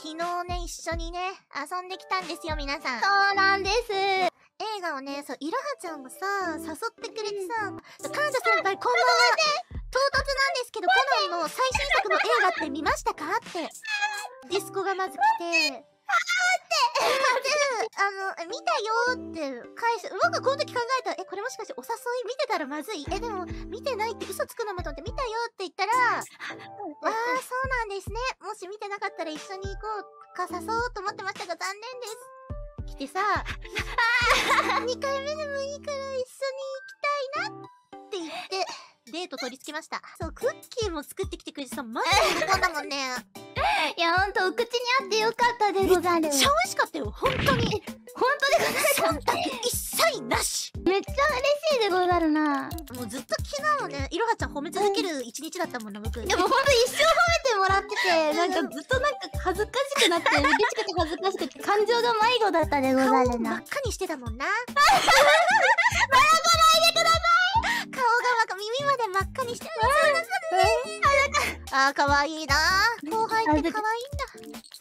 昨日ね、一緒にね、遊んできたんですよ、皆さん。そうなんです。映画をね、そう、いろはちゃんがさ、誘ってくれてさ、そうカージャ先輩、こんばんは。唐突なんですけど、コナンの最新作の映画って見ましたか？って。ディスコがまず来て、あーって あの、え見たよって返す。僕この時考えたしかしてお誘い見てたらまずい？え、でも、見てないって嘘つくのもと思って見たよって言ったら、わあ、そうなんですね。もし見てなかったら一緒に行こうか誘おうと思ってましたが残念です。来てさ、2回目でもいいから一緒に行きたいなって言って、デート取り付けました。そう、クッキーも作ってきてくれてさ、マジで喜んだもんね。いや、ほんと、お口にあってよかったでござる。めっちゃ美味しかったよ、本当に。ほんとでござる。忖度一切なしめっちゃでござるな。もうずっと昨日もね、いろはちゃん褒め続ける一日だったもんな、僕。でもほんと一生褒めてもらってて、なんかずっとなんか恥ずかしくなって、嬉しくて恥ずかしくて、感情が迷子だったでござ顔を真っるな。赤にしてたもんな。笑わないでください顔が真っ赤、耳まで真っ赤にしてる。あー、かわいいな後輩ってかわいいんだ。